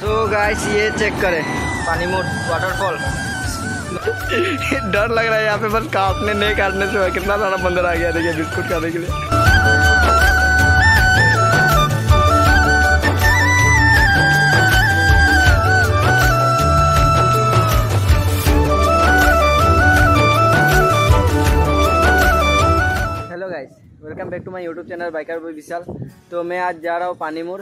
So guys ये check करें. पानी मोड़ वाटरफॉल डर लग रहा है यहाँ पे बस काटने, नहीं काटने से कितना सारा बंदर आ गया देखिए, बिस्कुट खाने के लिए। Welcome back to my YouTube channel biker boy Vishal. तो मैं आज जा रहा हूँ पानीमुर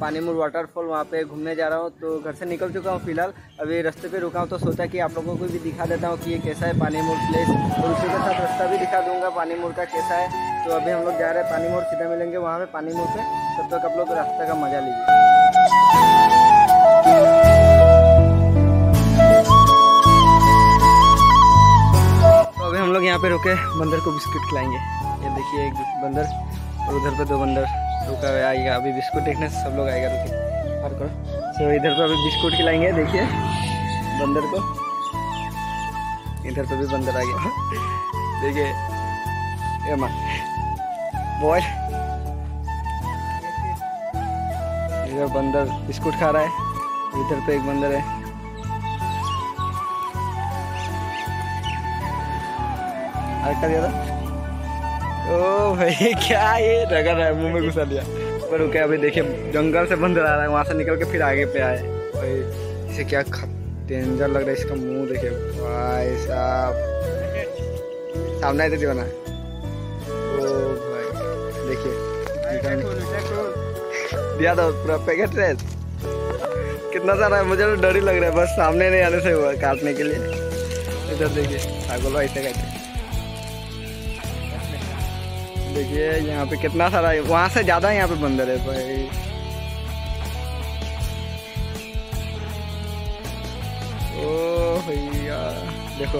पानीमुर वाटरफॉल वहाँ पे घूमने जा रहा हूँ। तो घर से निकल चुका हूँ फ़िलहाल। अभी रास्ते पे रुका हूँ तो सोचा कि आप लोगों को भी दिखा देता हूँ कि ये कैसा है पानीमुर प्लेस और उसी के साथ रास्ता भी दिखा दूँगा पानीमुर का कैसा है। तो अभी हम लोग जा रहे हैं पानीमुर, सीधा मिलेंगे वहाँ पे पानीमुर पे। तब तक आप लोग रास्ते का मज़ा लीजिए। तो यहाँ पे रुके, बंदर को बिस्किट खिलाएँगे। देखिए एक बंदर और उधर पे दो बंदर रुका हुआ आएगा। अभी बिस्कुट देखने से सब लोग आएगा रुके। हर करो तो इधर पे अभी बिस्कुट खिलाएँगे, देखिए। बंदर को। इधर पे भी बंदर आ गया। देखिए। ये माँ। बॉय इधर बंदर बिस्कुट खा रहा है। इधर पे एक बंदर है। हल्का दिया था ओ भाई, क्या ये? रगड़ रहा है, मुँह में घुसा दिया। पर रुके, अभी देखिए, जंगल से बंदर आ रहा है, वहाँ से निकल के फिर आगे पे आए। भाई, इसे क्या डेंजर लग रहा है, इसका मुँह देखिए। भाई साहब। सामने थे दीवाना। ओ भाई, देखिए दिया था, पूरा पैकेट रेस कितना सारा है, मुझे तो डर ही लग रहा है, बस सामने नहीं आने से हुआ, काटने के लिए। इधर देखिए, पागल ऐसे कहते देखिए यहाँ पे कितना सारा वहाँ से ज़्यादा यहाँ पे बंदर है भाई। ओ भैया देखो।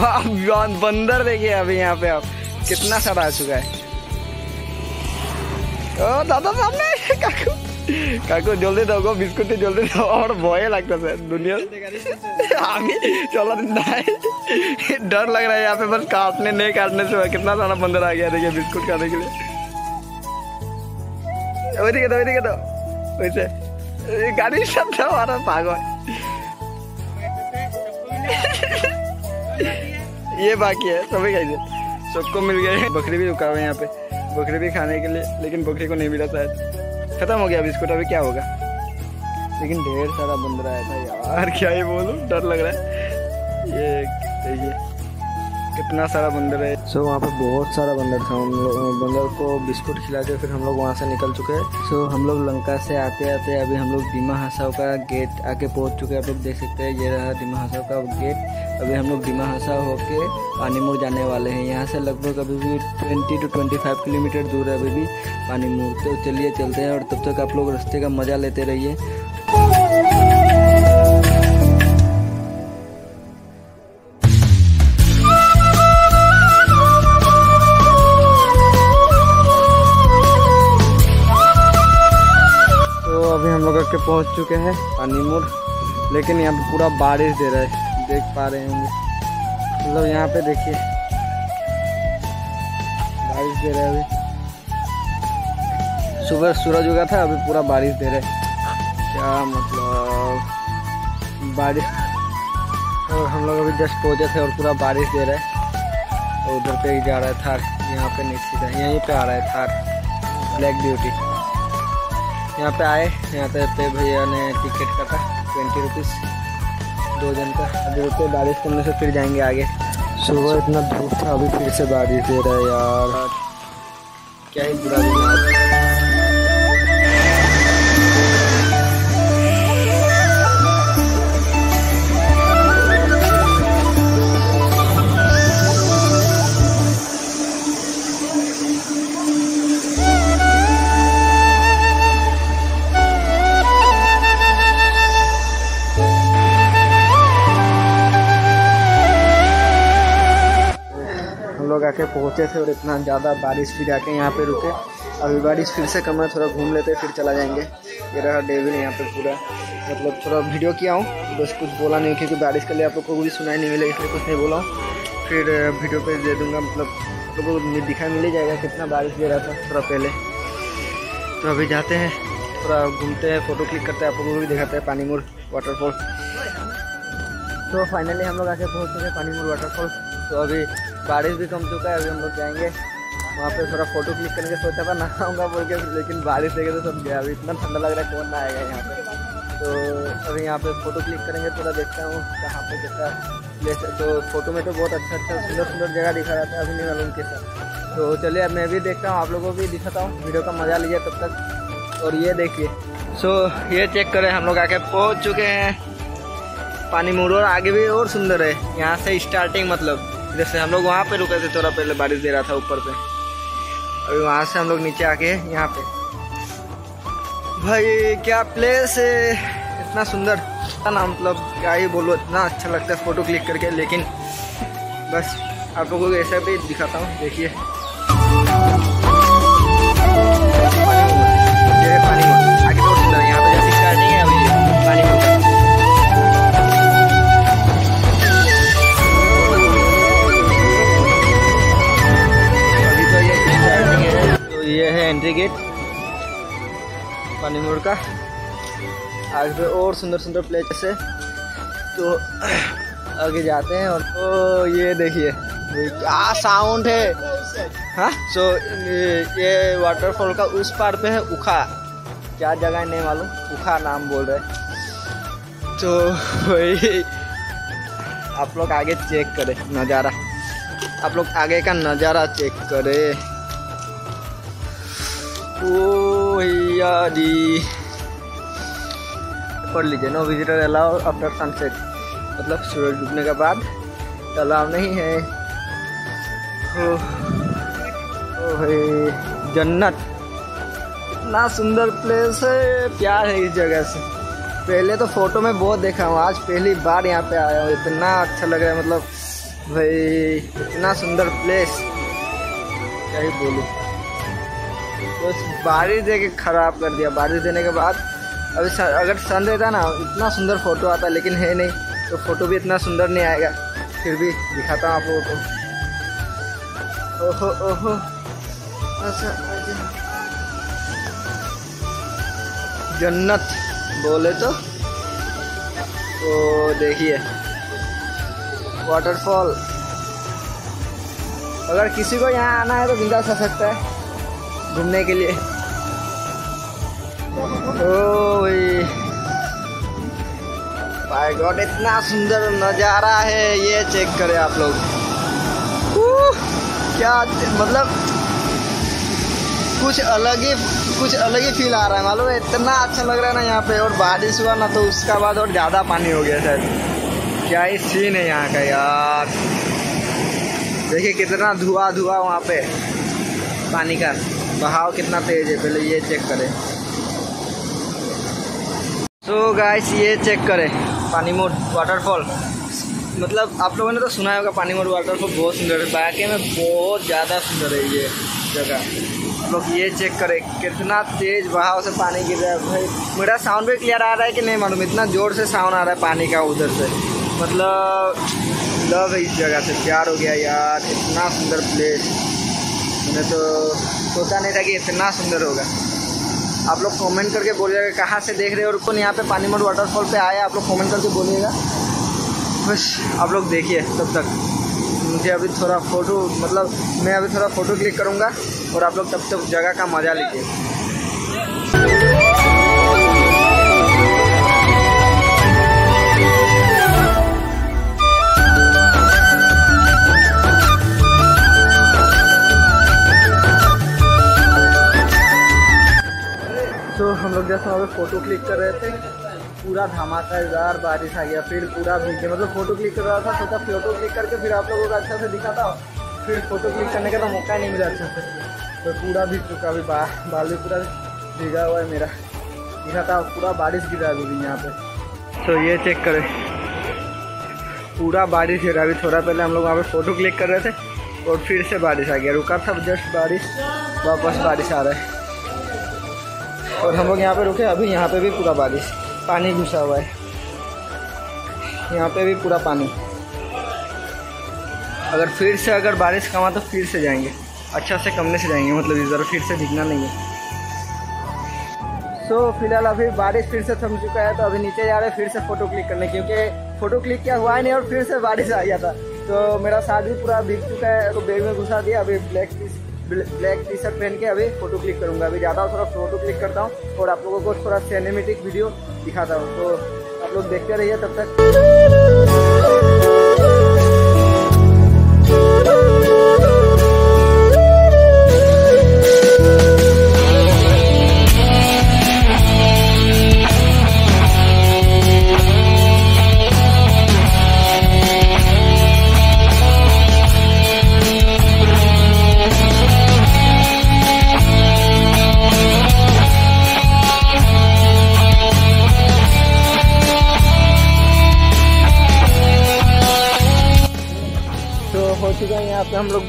वाह, बंदर देखिए अभी यहाँ पे आप। कितना सारा आ चुका है। ओ दादा सामने काकू काकू जल्दी दो बिस्कुट जल्दी दो और भय लगता है दुनिया আমি चला नहीं डर लग रहा है यहाँ पे बस काटने नहीं काटने से कितना सारा बंदर आ गया देखिए बिस्कुट खाने के लिए ওইদিকে তো ওইদিকে তো ওইছে এই গাড়ির সাথে আমার পাগল ये बाकी है सभी खाइए सबको मिल गए हैं बकरी भी रुका हुआ है यहाँ पे बकरी भी खाने के लिए लेकिन बकरी को नहीं मिला शायद खत्म हो गया बिस्कुट अभी क्या होगा? लेकिन ढेर सारा बंदर आया था यार, क्या ये बोलूँ? डर लग रहा है। ये देखिए कितना सारा बंदर है। सो so, वहाँ पे बहुत सारा बंदर था। हम लोग बंदर को बिस्कुट खिला के फिर हम लोग वहाँ से निकल चुके। हैं so, सो हम लोग लंका से आते आते अभी हम लोग डिमा हसाव का गेट आके पहुँच चुके हैं। आप लोग देख सकते हैं ये रहा डिमा हसाव का गेट अभी हम लोग डिमा हसाव होके पानीमूर जाने वाले हैं। यहाँ से लगभग अभी भी twenty two twenty five kilometre दूर है अभी भी पानीमूर। तो चलिए चलते हैं और तब तक आप लोग रास्ते का मज़ा लेते रहिए। पहुँच चुके हैं पानीमुर लेकिन यहाँ पे पूरा बारिश दे रहा है, देख पा रहे होंगे। मतलब यहाँ पे देखिए, बारिश दे रहा है अभी। सुबह सूरज उगा था, अभी पूरा बारिश दे रहा है। क्या मतलब? बारिश। और हम लोग अभी जस्ट पहुँचे थे और पूरा बारिश दे रहा है। और उधर पे ही जा रहा है थार, यहाँ पे सीधा यहीं पे आ रहा है थार ब्लैक ब्यूटी यहाँ पे आए यहाँ पे, थे भैया ने टिकट काटा ट्वेंटी रुपीज़ दो जन का। अभी रुपये बारिश करने से फिर जाएँगे आगे। सुबह इतना धूप था अभी फिर से बारिश दे रहा है यार। क्या ही बुरा दिन लोग आके पहुँचे थे और इतना ज़्यादा बारिश फिर आके यहाँ पे रुके। अभी बारिश फिर से कम है, थोड़ा घूम लेते फिर चला जाएँगे। ये रहा डेविल यहाँ पे पूरा। मतलब थोड़ा वीडियो किया हूँ, बस कुछ बोला नहीं क्योंकि बारिश के लिए आप लोग को भी सुनाई नहीं मिले, इसलिए कुछ नहीं बोला फिर वीडियो पे दे दूँगा मतलब लोगों को दिखाई मिल ही जाएगा कितना बारिश दे रहा था थोड़ा पहले। तो अभी जाते हैं, थोड़ा घूमते हैं, फ़ोटो क्लिक करते हैं, आप लोगों को भी दिखाते हैं पानी मोर वाटरफॉल तो फाइनली हम लोग आके पहुँच चुके हैं पानी मोर वाटरफॉल तो अभी बारिश भी कम चुका है, अभी हम लोग जाएँगे। वहाँ पे थोड़ा फ़ोटो क्लिक करके सोचा था नहाऊँगा बोल के, लेकिन बारिश देखे तो सब गया। अभी इतना ठंडा लग रहा है, कौन ना आएगा यहाँ पे? तो अभी यहाँ पे फ़ोटो क्लिक करेंगे, थोड़ा देखता हूँ कहाँ पे कैसा प्लेस है। तो फ़ोटो में तो बहुत अच्छा अच्छा सुंदर सुंदर जगह दिखा रहा था, अभी नहीं मालूम कैसा तो चलिए, अब मैं भी देखता हूँ, आप लोगों को भी दिखाता हूँ, वीडियो का मज़ा लीजिए तब तक। और ये देखिए। सो ये चेक करें, हम लोग आके पहुँच चुके हैं। पानी मुड़ आगे भी और सुंदर है, यहाँ से स्टार्टिंग मतलब। जैसे हम लोग वहाँ पे रुके थे, थोड़ा पहले बारिश दे रहा था ऊपर पे अभी वहाँ से हम लोग नीचे आके यहाँ पे। भाई, क्या प्लेस है? इतना सुंदर। ना मतलब क्या ही बोलो, इतना अच्छा लगता है फ़ोटो क्लिक करके, लेकिन बस आप लोगों को ऐसा भी दिखाता हूँ, देखिए। आगे पे और सुंदर सुंदर प्लेस है तो आगे जाते हैं और तो ये देखिए क्या साउंड है। हाँ सो ये, वाटरफॉल का उस पार पे है उखा। क्या जगह है नहीं मालूम उखा नाम बोल रहे तो वही आप लोग आगे चेक करें नज़ारा। आप लोग आगे का नज़ारा चेक करें। ओ जी। पढ़ लीजिए no visitor allow after sunset मतलब सूरज डूबने के बाद तालाब नहीं है। ओ, भाई जन्नत। इतना सुंदर प्लेस है प्यार है इस जगह से। पहले तो फ़ोटो में बहुत देखा हूँ आज पहली बार यहाँ पे आया हूँ। इतना अच्छा लग रहा है मतलब भाई इतना सुंदर प्लेस क्या ही बोलूँ। बस बारिश दे के खराब कर दिया। बारिश देने के बाद अभी अगर सन रहता ना, इतना सुंदर फ़ोटो आता, लेकिन है नहीं तो फ़ोटो भी इतना सुंदर नहीं आएगा। फिर भी दिखाता हूँ आप लोगों को। ओहो ओहो। जन्नत बोले तो? तो देखिए। वाटरफॉल अगर किसी को यहाँ आना है तो बिंदास आ सकता है, घूमने के लिए। ओ। बाय गॉड, इतना सुंदर नज़ारा है, ये चेक करें आप लोग। क्या मतलब कुछ अलग ही, कुछ अलग ही फील आ रहा है, मालूम है? इतना अच्छा लग रहा है ना यहाँ पे, और बारिश हुआ ना तो उसका बाद और ज़्यादा पानी हो गया शायद। क्या ही सीन है यहाँ का यार। देखिए कितना धुआँ धुआँ वहाँ पे, पानी का। बहाव कितना तेज है, पहले ये चेक करें। सो so गाइस ये चेक करें। पानी मोड़ वाटरफॉल मतलब आप लोगों ने तो सुना होगा पानी मोड़ वाटरफॉल बहुत सुंदर है। बाकी में बहुत ज़्यादा सुंदर है ये जगह। आप लोग ये चेक करें, कितना तेज बहाव से पानी गिर रहा है भाई। मेरा साउंड भी क्लियर आ रहा है कि नहीं मालूम, इतना ज़ोर से साउंड आ रहा है पानी का उधर से। मतलब लव है इस जगह से, प्यार हो गया यार, इतना सुंदर प्लेस मैंने तो सोचा नहीं था कि इतना सुंदर होगा। आप लोग कमेंट करके बोलिएगा कहाँ से देख रहे हो और कौन यहाँ पे पानी मोड़ वाटरफॉल पे आया, आप लोग कमेंट करके बोलिएगा। बस, आप लोग देखिए तब तक। मुझे अभी थोड़ा फ़ोटो मतलब मैं अभी थोड़ा फ़ोटो क्लिक करूँगा और आप लोग तब तक जगह का मज़ा लीजिए। लोग जैसे वहाँ पे फ़ोटो क्लिक कर रहे थे। पूरा धमाकेदार बारिश आ गया फिर पूरा भीग गया मतलब फ़ोटो क्लिक कर रहा था, सोचा फ़ोटो क्लिक करके फिर आप लोगों को अच्छा से दिखा था फिर फ़ोटो क्लिक करने का तो मौका नहीं मिला अच्छा से। तो पूरा भीग चुका अभी बाल भी पूरा भीगा हुआ है मेरा। दिखा था पूरा बारिश गिरा अभी भी यहाँ पे। तो ये चेक करें। पूरा बारिश गिरा अभी, थोड़ा पहले हम लोग वहाँ पे फ़ोटो क्लिक कर रहे थे और फिर से बारिश आ गया। रुका था जस्ट बारिश। वापस बारिश आ रहा है। और हम लोग यहाँ पे रुके अभी यहाँ पे भी पूरा बारिश। पानी घुसा हुआ है। यहाँ पे भी पूरा पानी। अगर फिर से अगर बारिश कमा तो फिर से जाएँगे। अच्छा से कमने से जाएँगे मतलब इस फिर से दिखना नहीं है। सो so, फ़िलहाल अभी बारिश फिर से थम चुका है तो अभी नीचे जा रहे हैं फिर से फ़ोटो क्लिक करने क्योंकि फ़ोटो क्लिक क्या हुआ ही नहीं और फिर से बारिश आ गया था। तो मेरा साथ भी पूरा भीग चुका है तो बेग में घुसा दिया अभी ब्लैक ब्लैक टी शर्ट पहन के अभी फ़ोटो क्लिक करूँगा। अभी ज़्यादा थोड़ा फ़ोटो क्लिक करता हूँ और आप लोगों को थोड़ा सिनेमेटिक वीडियो दिखाता हूँ। तो आप लोग देखते रहिए तब तक।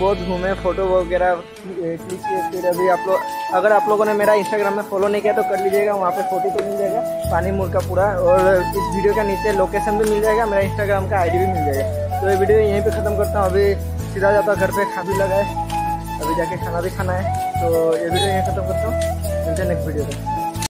बहुत घूमे फ़ोटो वगैरह क्लिक किए, फिर अभी आप लोग, अगर आप लोगों ने मेरा इंस्टाग्राम में फॉलो नहीं किया तो कर लीजिएगा, वहाँ पे फ़ोटो तो मिल जाएगा, पानी मोड़ का पूरा, और इस वीडियो के नीचे लोकेशन भी मिल जाएगा, मेरा इंस्टाग्राम का आईडी भी मिल जाएगा। तो ये वीडियो यहीं पे ख़त्म करता हूँ, अभी सीधा जाता घर पे खा भी लगा है अभी जाके खाना भी खाना है तो ये वीडियो यहीं ख़त्म करता हूँ, मिलते हैं नेक्स्ट वीडियो में